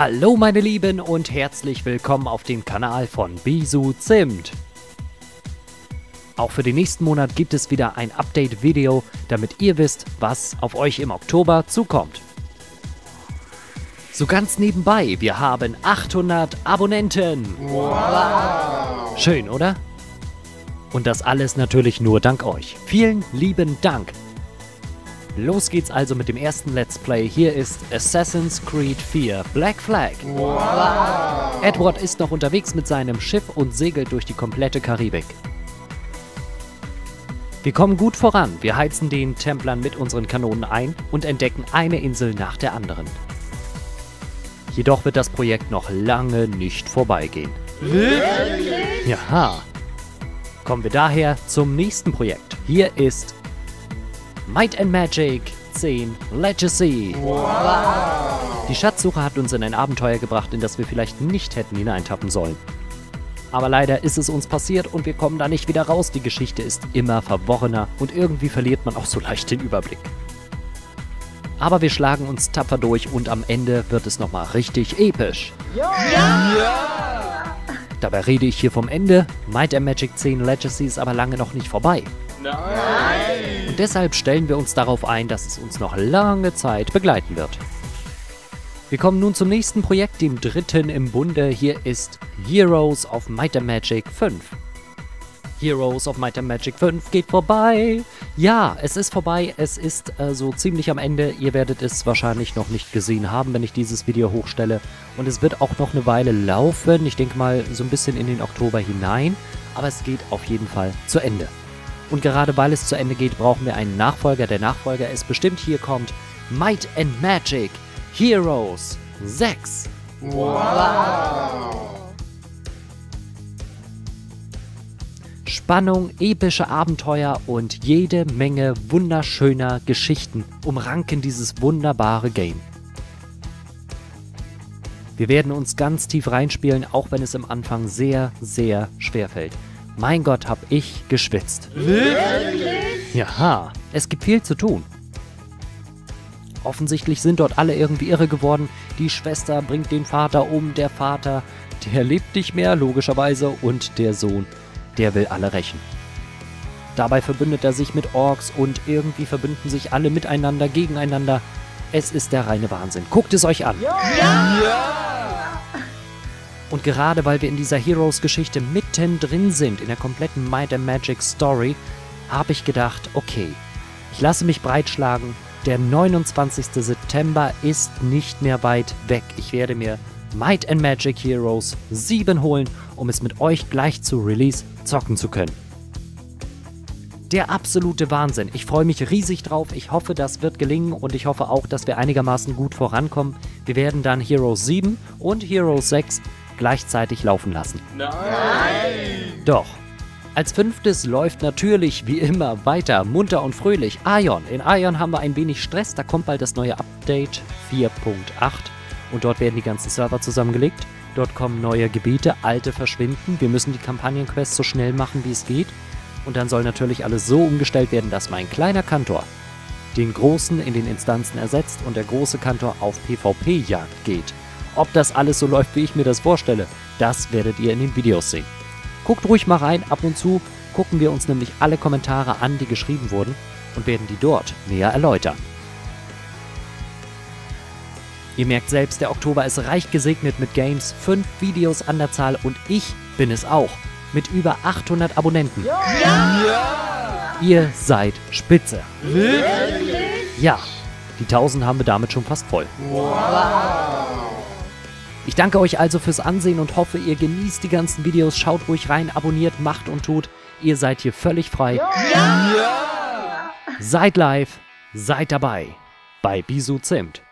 Hallo meine Lieben und herzlich willkommen auf dem Kanal von Bisu Zimt. Auch für den nächsten Monat gibt es wieder ein Update-Video, damit ihr wisst, was auf euch im Oktober zukommt. So ganz nebenbei, wir haben 800 Abonnenten. Wow. Schön, oder? Und das alles natürlich nur dank euch. Vielen lieben Dank. Los geht's also mit dem ersten Let's Play. Hier ist Assassin's Creed 4 Black Flag. Wow. Edward ist noch unterwegs mit seinem Schiff und segelt durch die komplette Karibik. Wir kommen gut voran. Wir heizen den Templern mit unseren Kanonen ein und entdecken eine Insel nach der anderen. Jedoch wird das Projekt noch lange nicht vorbeigehen. Wirklich? Ja. Kommen wir daher zum nächsten Projekt. Hier ist Might and Magic 10 Legacy. Wow. Die Schatzsuche hat uns in ein Abenteuer gebracht, in das wir vielleicht nicht hätten hineintappen sollen. Aber leider ist es uns passiert und wir kommen da nicht wieder raus. Die Geschichte ist immer verworrener und irgendwie verliert man auch so leicht den Überblick. Aber wir schlagen uns tapfer durch und am Ende wird es nochmal richtig episch. Ja! ja! Dabei rede ich hier vom Ende. Might and Magic 10 Legacy ist aber lange noch nicht vorbei. Nein! Deshalb stellen wir uns darauf ein, dass es uns noch lange Zeit begleiten wird. Wir kommen nun zum nächsten Projekt, dem dritten im Bunde. Hier ist Heroes of Might and Magic 5. Heroes of Might and Magic 5 geht vorbei. Ja, es ist vorbei. Es ist äh, so ziemlich am Ende. Ihr werdet es wahrscheinlich noch nicht gesehen haben, wenn ich dieses Video hochstelle. Und es wird auch noch eine Weile laufen. Ich denke mal so ein bisschen in den Oktober hinein. Aber es geht auf jeden Fall zu Ende. Und gerade weil es zu Ende geht, brauchen wir einen Nachfolger. Der Nachfolger ist bestimmt hier kommt Might and Magic Heroes 6. Wow! Spannung, epische Abenteuer und jede Menge wunderschöner Geschichten umranken dieses wunderbare Game. Wir werden uns ganz tief reinspielen, auch wenn es im Anfang sehr, sehr schwer fällt. Mein Gott, hab ich geschwitzt. Wirklich? Ja, es gibt viel zu tun. Offensichtlich sind dort alle irgendwie irre geworden. Die Schwester bringt den Vater um, der Vater, der lebt nicht mehr, logischerweise, und der Sohn, der will alle rächen. Dabei verbündet er sich mit Orks und irgendwie verbünden sich alle miteinander, gegeneinander. Es ist der reine Wahnsinn. Guckt es euch an. Ja! ja! Und gerade weil wir in dieser Heroes-Geschichte mittendrin sind, in der kompletten Might and Magic Story, habe ich gedacht, okay, ich lasse mich breitschlagen. Der 29. September ist nicht mehr weit weg. Ich werde mir Might and Magic Heroes 7 holen, um es mit euch gleich zu Release zocken zu können. Der absolute Wahnsinn. Ich freue mich riesig drauf. Ich hoffe, das wird gelingen und ich hoffe auch, dass wir einigermaßen gut vorankommen. Wir werden dann Heroes 7 und Heroes 6 gleichzeitig laufen lassen. Nein! Doch. Als fünftes läuft natürlich wie immer weiter munter und fröhlich Ion. In Ion haben wir ein wenig Stress, da kommt bald das neue Update 4.8 und dort werden die ganzen Server zusammengelegt. Dort kommen neue Gebiete, alte verschwinden. Wir müssen die Kampagnenquests so schnell machen, wie es geht. Und dann soll natürlich alles so umgestellt werden, dass mein kleiner Kantor den großen in den Instanzen ersetzt und der große Kantor auf PvP-Jagd geht. Ob das alles so läuft, wie ich mir das vorstelle, das werdet ihr in den Videos sehen. Guckt ruhig mal rein, ab und zu gucken wir uns nämlich alle Kommentare an, die geschrieben wurden und werden die dort näher erläutern. Ihr merkt selbst, der Oktober ist reich gesegnet mit Games, 5 Videos an der Zahl und ich bin es auch. Mit über 800 Abonnenten. Ja! ja. Ihr seid spitze. Wirklich? Ja, die 1000 haben wir damit schon fast voll. Wow. Ich danke euch also fürs Ansehen und hoffe, ihr genießt die ganzen Videos. Schaut ruhig rein, abonniert, macht und tut. Ihr seid hier völlig frei. Ja! ja! Seid live, seid dabei bei Bisu Zimt.